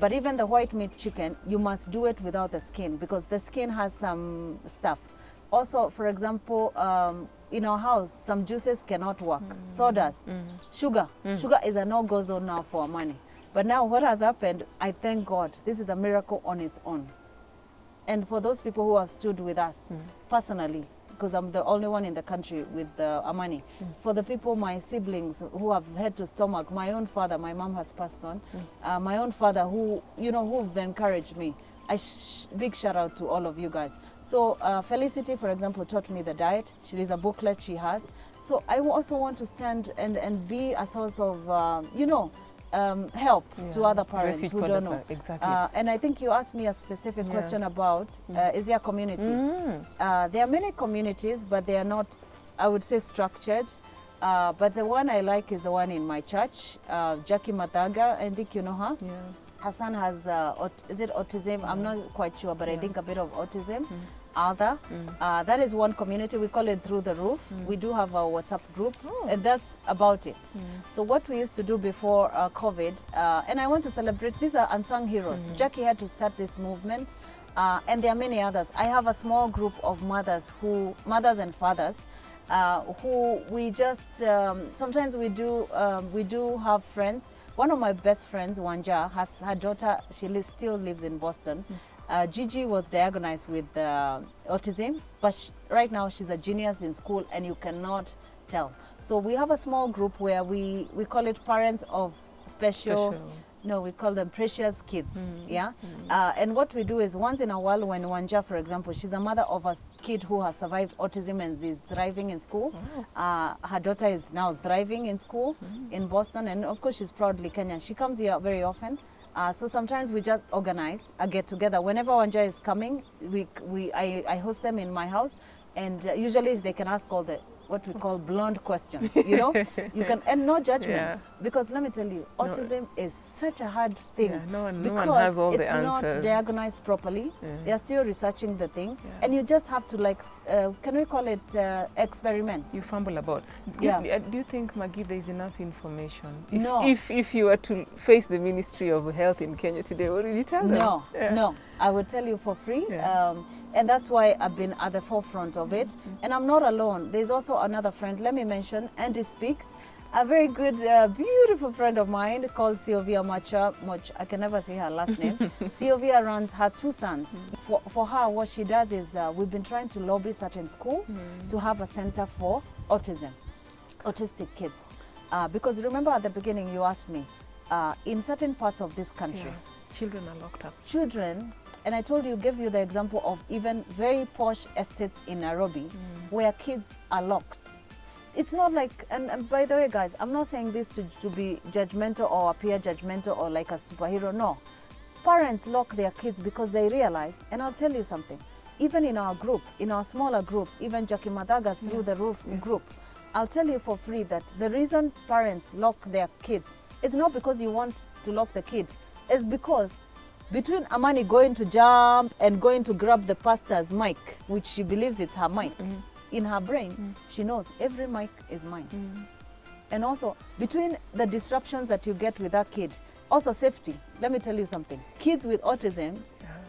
B: but even the white meat chicken, you must do it without the skin because the skin has some stuff. Also, for example, um, in our house, some juices cannot work. Mm. Sodas, mm. sugar. Mm. Sugar is a no-go zone now for money. But now what has happened, I thank God, this is a miracle on its own. And for those people who have stood with us personally, because I'm the only one in the country with the Amani, for the people, my siblings who have had to stomach, my own father, my mom has passed on, uh, my own father who, you know, who've encouraged me. I sh- big shout out to all of you guys. So uh, Felicity, for example, taught me the diet. She, there's a booklet she has. So I also want to stand and, and be a source of, uh, you know, um, help to other parents who don't know.
A: exactly.
B: Uh, and I think you asked me a specific
A: Yeah.
B: question about uh, is there a community?
A: Mm.
B: Uh, there are many communities, but they are not, I would say, structured. Uh, but the one I like is the one in my church, uh, Jackie Mataga. I think you know her.
A: Yeah.
B: Her son has, uh, is it autism? I'm not quite sure, but I think a bit of autism. Other, uh, that is one community. We call it Through the Roof. We do have a WhatsApp group,
A: Oh.
B: and that's about it. So what we used to do before uh, COVID, uh, and I want to celebrate. These are unsung heroes. Jackie had to start this movement, uh, and there are many others. I have a small group of mothers who, mothers and fathers, uh, who we just um, sometimes we do um, we do have friends. One of my best friends, Wanja, has her daughter. She li- still lives in Boston. Uh, Gigi was diagnosed with uh, autism, but right now she's a genius in school, and you cannot tell. So we have a small group where we we call it parents of special.
A: Special.
B: No, we call them precious kids. Yeah. Uh, and what we do is once in a while, when Wanja, for example, she's a mother of a kid who has survived autism and is thriving in school. Uh, her daughter is now thriving in school in Boston, and of course, she's proudly Kenyan. She comes here very often. Uh, so sometimes we just organize a get together. Whenever Wanja is coming, we, we I, I host them in my house, and uh, usually they can ask all the what we call blonde questions. You know, you can and no judgment
A: Yeah.
B: because let me tell you, autism is such a hard thing
A: Yeah, no one- no
B: because
A: one has all the
B: it's not
A: answers.
B: diagnosed properly.
A: Yeah.
B: They are still researching the thing, and you just have to like, uh, can we call it uh, experiment?
A: you fumble about.
B: Yeah.
A: Do, uh, do you think, Maggie, there is enough information? If,
B: No.
A: If, if you were to face the Ministry of Health in Kenya today, what would you tell them?
B: No, no. I will tell you for free. Um, and that's why I've been at the forefront of it. And I'm not alone. There's also another friend, let me mention, Andy Speaks, a very good, uh, beautiful friend of mine called Sylvia Macha. Much, I can never say her last name. Sylvia runs her two sons. For, for her, what she does is uh, we've been trying to lobby certain schools to have a center for autism, autistic kids. Uh, because remember at the beginning you asked me, uh, in certain parts of this country,
A: Yeah. Children are locked up.
B: children, and I told you, gave you the example of even very posh estates in Nairobi mm. where kids are locked. It's not like, and, and by the way, guys, I'm not saying this to, to be judgmental or appear judgmental or like a superhero. No. Parents lock their kids because they realize, and I'll tell you something, even in our group, in our smaller groups, even Jackie Madaga's through the roof group, I'll tell you for free that the reason parents lock their kids is not because you want to lock the kid, it's because between Amani going to jump and going to grab the pastor's mic, which she believes it's her mic, in her brain, she knows every mic is mine. And also, between the disruptions that you get with that kid, also safety. Let me tell you something. Kids with autism,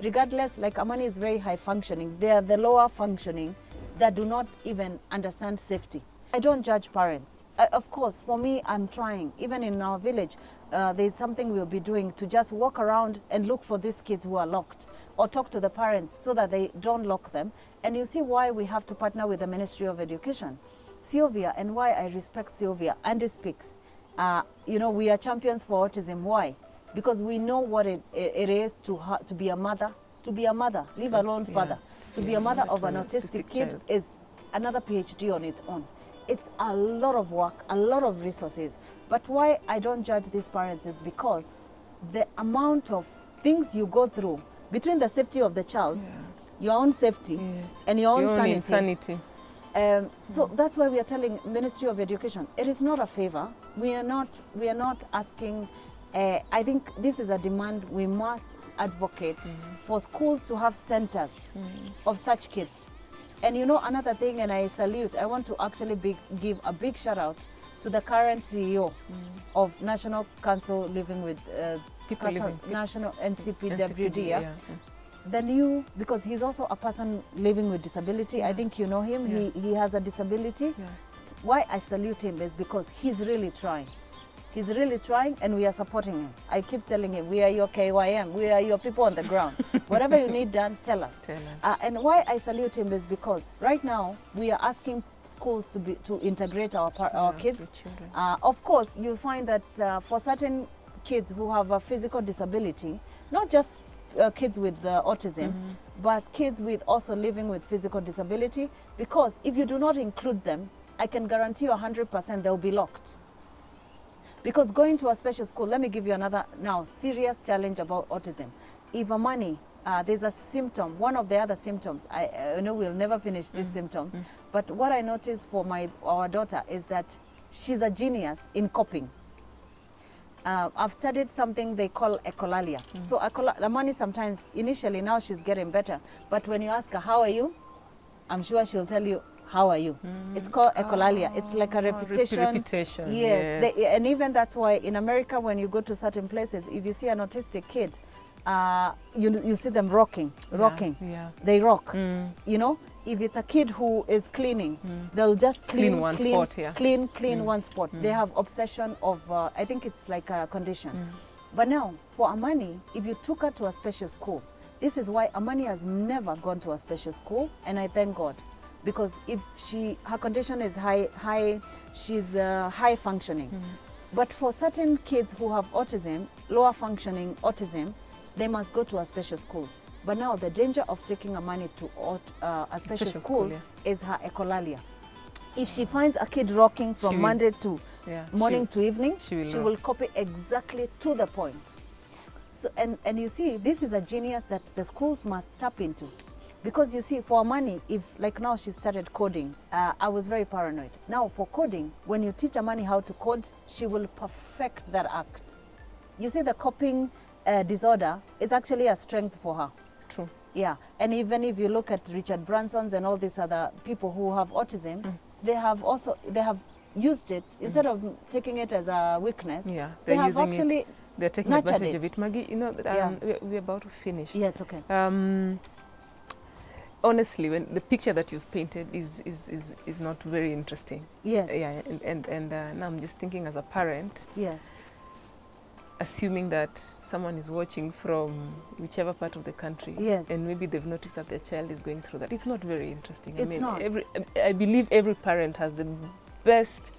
B: regardless, like Amani is very high functioning, they are the lower functioning that do not even understand safety. I don't judge parents. Uh, of course, for me, I'm trying. Even in our village, uh, there's something we'll be doing to just walk around and look for these kids who are locked or talk to the parents so that they don't lock them. And you see why we have to partner with the Ministry of Education. Sylvia, and why I respect Sylvia, Andy speaks. Uh, you know, we are champions for autism. Why? Because we know what it, it is to, to be a mother, to be a mother, leave alone
A: Yeah.
B: father. To be a mother
A: Yeah,
B: of an autistic kid
A: child.
B: is another PhD on its own. It's a lot of work, a lot of resources. But why I don't judge these parents is because the amount of things you go through between the safety of the child,
A: Yeah.
B: your own safety,
A: Yes.
B: and your own
A: Your own
B: sanity.
A: insanity.
B: Um, so that's why we are telling Ministry of Education it is not a favor. We are not we are not asking. Uh, I think this is a demand we must advocate for schools to have centers of such kids. And you know another thing, and I salute. I want to actually big, give a big shout out to the current CEO of National Council Living with uh,
A: People living-
B: National NCPWD. yeah. the new because he's also a person living with disability i think you know him. He, he has a disability. Why i salute him is because he's really trying. He's really trying and we are supporting him. I keep telling him we are your kym we are your people on the ground. Whatever you need done tell us.
A: Tell us.
B: uh, and why i salute him is because right now we are asking schools to be to integrate our par- our kids uh, of course, you find that uh, for certain kids who have a physical disability, not just uh, kids with uh, autism, but kids with also living with physical disability, because if you do not include them, I can guarantee you 100% they'll be locked. Because going to a special school, let me give you another now serious challenge about autism. If Amani, uh, there's a symptom, one of the other symptoms, I, uh, I know we'll never finish these mm. symptoms, mm. but what I noticed for my our daughter is that she's a genius in coping. Uh, I've studied something they call echolalia. Mm. So echola- the money sometimes, initially now she's getting better, but when you ask her, how are you? I'm sure she'll tell you, how are you? It's called echolalia. it's like a
A: oh, rep-
B: repetition.
A: repetition,
B: Yes.
A: yes.
B: They, and even that's why in America, when you go to certain places, if you see an autistic kid, uh, you, you see them rocking, rocking.
A: yeah.
B: They rock.
A: Mm.
B: You know, if it's a kid who is cleaning, they'll just clean,
A: Clean one
B: clean,
A: spot, yeah.
B: clean, clean one spot. They have obsession of, uh, I think it's like a condition. But now, for Amani, if you took her to a special school, this is why Amani has never gone to a special school, and I thank God, because if she, her condition is high, high, she's uh, high functioning. But for certain kids who have autism, lower functioning autism, they must go to a special school. But now the danger of taking Amani to uh, a special,
A: Special
B: school,
A: school,
B: is her echolalia. If she finds a kid rocking from
A: She will-
B: Monday to
A: Yeah,
B: morning
A: she-
B: to evening,
A: she will
B: she will copy exactly to the point. So, and, and you see, this is a genius that the schools must tap into. Because you see, for money, if like now she started coding, uh, I was very paranoid. Now for coding, when you teach Amani how to code, she will perfect that act. You see, the copying uh, disorder is actually a strength for her.
A: True.
B: Yeah, and even if you look at Richard Branson's and all these other people who have autism,
A: Mm.
B: they have also they have used it instead of taking it as a weakness.
A: Yeah,
B: they
A: they're
B: have
A: using it-
B: actually.
A: They're taking advantage of
B: it.
A: it. Maggie, you know, um,
B: Yeah.
A: we're, we're about to finish.
B: Yeah, it's okay.
A: Um, honestly, when the picture that you've painted is, is, is, is not very interesting.
B: Yes.
A: Yeah, and, and, and uh, now I'm just thinking as a parent,
B: Yes.
A: Assuming that someone is watching from whichever part of the country
B: Yes.
A: and maybe they've noticed that their child is going through that it's not very interesting i
B: It's
A: mean
B: not.
A: every i believe every parent has the best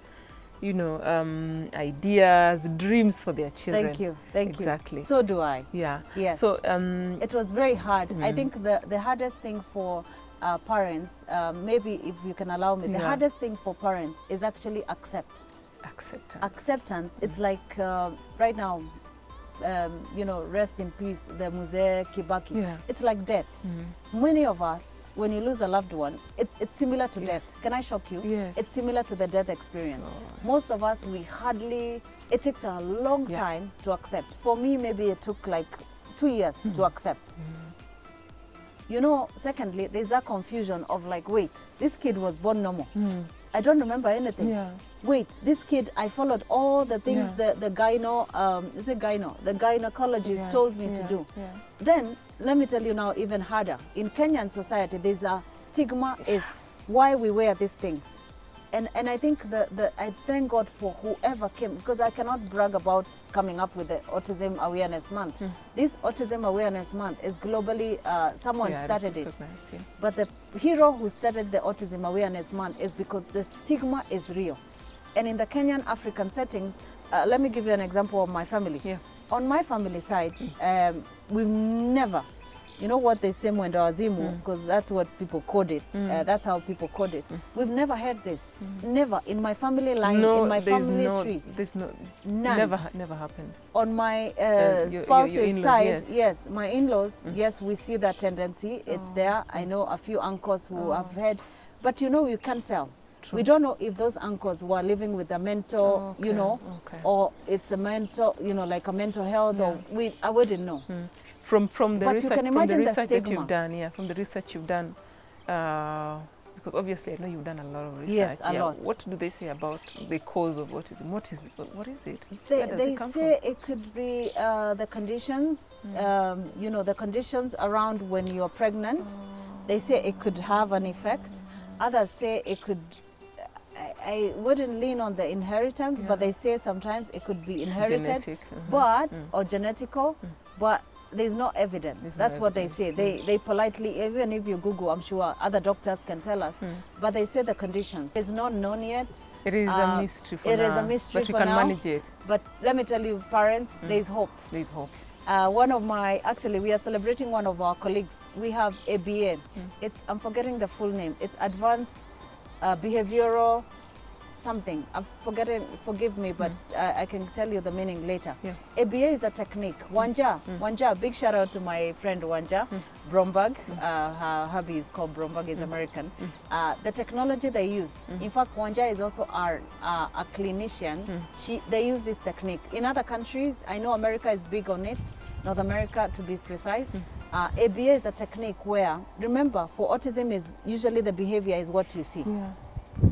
A: you know um, ideas dreams for their children
B: Thank you. Thank
A: Exactly.
B: you. Exactly so do I.
A: yeah
B: Yes.
A: so um,
B: It was very hard. I
A: Mm.
B: think the, the hardest thing for uh, parents, um, maybe if you can allow me, the
A: Yeah.
B: hardest thing for parents is actually accept.
A: Acceptance
B: Acceptance. It's like uh, right now, um, you know, rest in peace, the Mzee Kibaki.
A: yeah
B: It's like death.
A: Mhm.
B: Many of us, when you lose a loved one, it's, it's similar to
A: Yeah.
B: death. Can I shock you?
A: yes
B: It's similar to the death experience.
A: Oh.
B: Most of us, we hardly, it takes a long
A: Yeah.
B: time to accept. For me, maybe it took like two years to
A: Mhm.
B: accept.
A: Mhm.
B: You know, secondly, there's a confusion of like, wait, this kid was born normal. I don't remember anything.
A: yeah
B: Wait, this kid, I followed all the things
A: Yeah.
B: the, the gyno, um, is it gyno? The gynecologist
A: yeah,
B: told me to do. Then, let me tell you now, even harder. In Kenyan society, there's a stigma is why we wear these things. And, and I think the, the, I thank God for whoever came, because I cannot brag about coming up with the Autism Awareness Month.
A: Mm.
B: This Autism Awareness Month is globally, uh, someone
A: Yeah,
B: started it.
A: yeah.
B: But the hero who started the Autism Awareness Month is because the stigma is real. And in the Kenyan African settings, uh, let me give you an example of my family.
A: Yeah.
B: On my family side, um, we've never, you know what they say mwenda wazimu,
A: Mm.
B: because that's what people code it. Uh,
A: Mm.
B: that's how people code it.
A: Mm.
B: We've never heard this.
A: Mm.
B: Never in my family line,
A: no,
B: in my family
A: no,
B: tree.
A: There's no,
B: None.
A: never, never happened.
B: On my uh,
A: your- your
B: spouse's
A: in-laws,
B: side,
A: yes.
B: my in-laws,
A: Mm.
B: yes, we see that tendency. It's
A: Oh.
B: there. I know a few uncles who
A: Oh.
B: have had, but you know, you can't tell.
A: True.
B: We don't know if those uncles were living with a mental, you
A: Okay,
B: know,
A: okay.
B: or it's a mental, you know, like a mental health, or we, I wouldn't know.
A: From from the
B: But you
A: research
B: can
A: from the
B: imagine the
A: research that you've done, yeah, from the research you've done, uh, because obviously I know you've done a lot of research.
B: Yes, a
A: yeah.
B: lot.
A: What do they say about the cause of autism? What is what is it?
B: They, they
A: it
B: say it could be uh, the conditions,
A: Mm.
B: um, you know, the conditions around when you're pregnant.
A: from?
B: They say it could have an effect. Others say it could. I, wouldn't lean on the inheritance, but they say sometimes it could be inherited,
A: genetic, mhm.
B: but
A: Mm.
B: or genetical,
A: Mm.
B: but there's no evidence.
A: There's no
B: That's what they say. They they politely, even if you Google, I'm sure other doctors can tell us.
A: Mm.
B: But they say the conditions. It's not known yet.
A: It is
B: uh,
A: a mystery for
B: it
A: now.
B: is a mystery
A: but we
B: for
A: can
B: now.
A: manage it.
B: But let me tell you, parents,
A: Mm.
B: there's hope.
A: There's hope.
B: Uh, one of my, actually, we are celebrating one of our colleagues. We have ABA.
A: Mm.
B: It's, I'm forgetting the full name. It's Advanced uh, Behavioral something. I've forgotten, forgive me, but uh, I can tell you the meaning later.
A: Yeah.
B: ABA is a technique. Wanja,
A: Mm.
B: Wanja, big shout out to my friend Wanja
A: Mm.
B: Bromberg.
A: Mm.
B: Uh, her hubby is called Bromberg, is
A: Mm.
B: American.
A: Mm.
B: Uh, the technology they use,
A: Mm.
B: in fact, Wanja is also our, uh, a clinician.
A: Mm.
B: She, they use this technique. In other countries, I know America is big on it, North America to be precise.
A: Mm.
B: Uh, ABA is a technique where, remember, for autism is usually the behavior is what you see.
A: Yeah.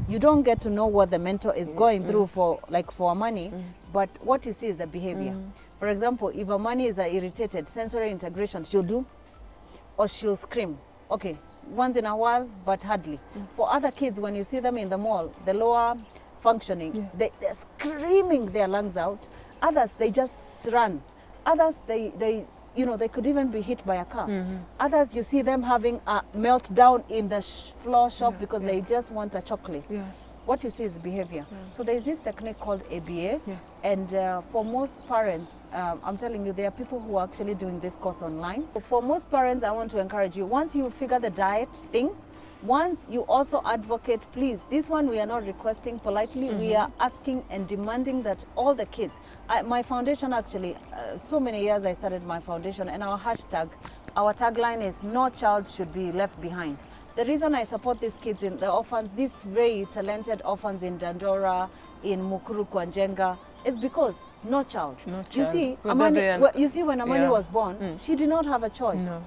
B: You don't get to know what the mentor is
A: Mm,
B: going
A: mm.
B: through for like for money,
A: Mm.
B: but what you see is the behavior.
A: Mm.
B: For example, if Amani is irritated, sensory integration, she'll do, or she'll scream. Okay, once in a while, but hardly.
A: Mm.
B: For other kids, when you see them in the mall, the lower functioning,
A: Yeah.
B: they, they're screaming their lungs out. Others, they just run. Others, they, they, you know, they could even be hit by a car.
A: Mhm.
B: Others, you see them having a meltdown in the sh- floor shop
A: Yeah,
B: because
A: yeah.
B: they just want a chocolate.
A: Yeah.
B: What you see is behavior. So there's this technique called ABA. And uh, for most parents, um, I'm telling you, there are people who are actually doing this course online. For most parents, I want to encourage you, once you figure the diet thing, once you also advocate, please, this one we are not requesting politely, we
A: Mhm.
B: are asking and demanding that all the kids, I, my foundation actually, uh, so many years I started my foundation and our hashtag our tagline is no child should be left behind. The reason I support these kids in the orphans, these very talented orphans in Dandora, in Mukuru, Kwa Njenga, is because no child.
A: No child.
B: You
A: see,
B: Amani, you see, when Amani
A: Yeah.
B: was born,
A: Mm.
B: she did not have a choice.
A: No.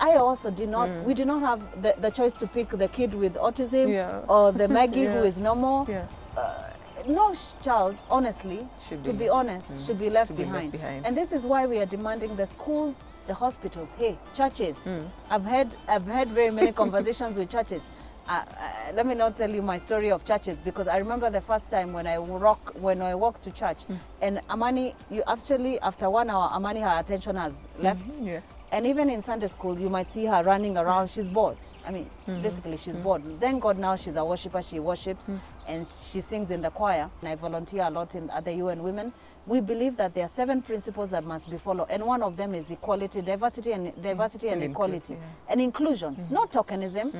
B: I also did not. We did not have the, the choice to pick the kid with autism
A: Yeah.
B: or the Maggie who
A: Yeah.
B: is normal.
A: Yeah.
B: No child, honestly,
A: Should
B: to
A: be
B: be honest, should be left
A: should be left
B: behind.
A: behind.
B: And this is why we are demanding the schools, the hospitals, hey, churches.
A: Mm.
B: I've had I've had very many conversations with churches. Uh, uh, let me not tell you my story of churches because I remember the first time when I rock when I walked to church
A: Mm.
B: and Amani, you actually after one hour, Amani her attention has left.
A: Mhm, Yeah.
B: And even in Sunday school, you might see her running around. She's bored. I mean,
A: Mm-hmm.
B: basically, she's bored. Thank God now she's a worshiper. She worships
A: Mm.
B: and she sings in the choir. And I volunteer a lot in at the UN Women. We believe that there are seven principles that must be followed, and one of them is equality, diversity, and diversity and,
A: And
B: equality,
A: yeah.
B: And inclusion, not tokenism.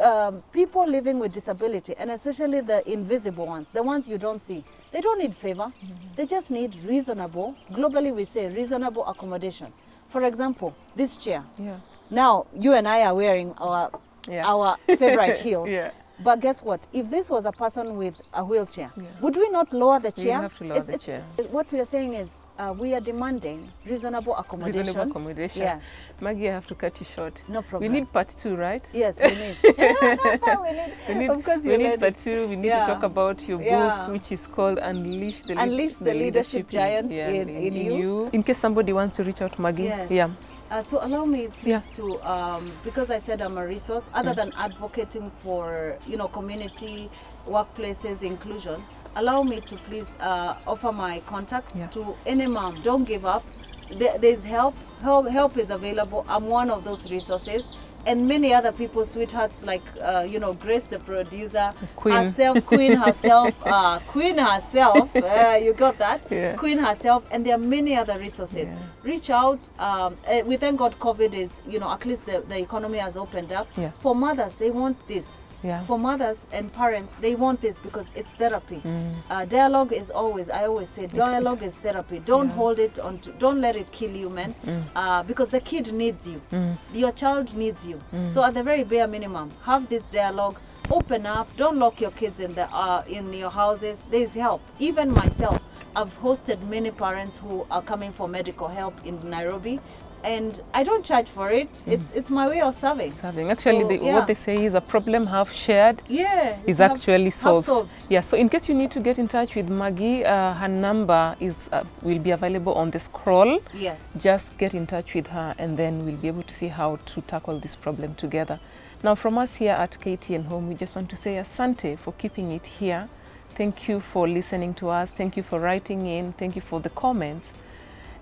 B: Um, people living with disability, and especially the invisible ones, the ones you don't see, they don't need favor.
A: Mm-hmm.
B: They just need reasonable. Globally, we say reasonable accommodation. For example, this chair.
A: Yeah.
B: Now, you and I are wearing our
A: Yeah.
B: our favorite heel.
A: Yeah.
B: But guess what? If this was a person with a wheelchair,
A: Yeah.
B: would we not lower the chair?
A: We have to lower the chair.
B: what we are saying is uh, we are demanding reasonable accommodation.
A: Reasonable accommodation.
B: Yes.
A: Maggie, I have to cut you short.
B: No problem.
A: We need part two, right?
B: Yes, we need. we need.
A: We need,
B: of course,
A: we need
B: led-
A: part two. We need
B: Yeah.
A: to talk about your
B: Yeah.
A: book, which is called Unleash the,
B: Unleash the Leadership Giant in- in you.
A: In case somebody wants to reach out to Maggie,
B: Yes.
A: yeah.
B: Uh, so allow me please
A: Yeah.
B: to um, because I said I'm a resource. Other than advocating for you know community workplaces inclusion, allow me to please uh, offer my contacts
A: Yeah.
B: to any mom. Don't give up. There, there's help. help. Help is available. I'm one of those resources. And many other people, sweethearts like uh, you know Grace, the producer,
A: Queen.
B: herself, Queen herself, uh, Queen herself. Uh, you got that?
A: Yeah.
B: Queen herself, and there are many other resources.
A: Yeah.
B: Reach out. Um, uh, we thank God COVID is, you know, at least the, the economy has opened up. For mothers, they want this.
A: Yeah.
B: For mothers and parents, they want this because it's therapy.
A: Mm.
B: Uh, dialogue is always, I always say, dialogue is therapy. Don't
A: Yeah.
B: hold it on, to, don't let it kill you, man. Uh, because the kid needs you.
A: Mm.
B: Your child needs you. So at the very bare minimum, have this dialogue. Open up. Don't lock your kids in the uh, in your houses. There's help. Even myself, I've hosted many parents who are coming for medical help in Nairobi, and I don't charge for it. It's it's my way of serving.
A: Serving. Actually,
B: So,
A: the,
B: yeah.
A: what they say is a problem half shared
B: Yeah,
A: is
B: half-
A: actually
B: half
A: solved.
B: solved.
A: Yeah. So in case you need to get in touch with Maggie, uh, her number is uh, will be available on the scroll.
B: Yes.
A: Just get in touch with her, and then we'll be able to see how to tackle this problem together. Now, from us here at KTN Home, we just want to say asante for keeping it here. Thank you for listening to us. Thank you for writing in. Thank you for the comments.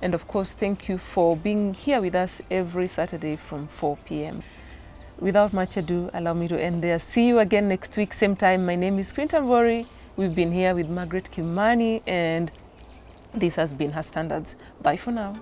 A: And of course, thank you for being here with us every Saturday from 4 p.m. Without much ado, allow me to end there. See you again next week, same time. My name is Quinta Mbori. We've been here with Margaret Kimani, and this has been Her Standards. Bye for now.